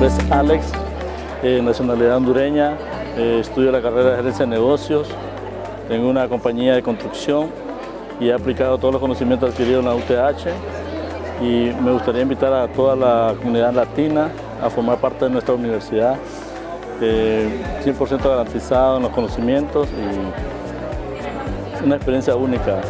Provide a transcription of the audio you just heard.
nombre es Alex, eh, nacionalidad hondureña, eh, estudio la carrera de gerencia de negocios, tengo una compañía de construcción y he aplicado todos los conocimientos adquiridos en la UTH y me gustaría invitar a toda la comunidad latina a formar parte de nuestra universidad, eh, 100% garantizado en los conocimientos y una experiencia única.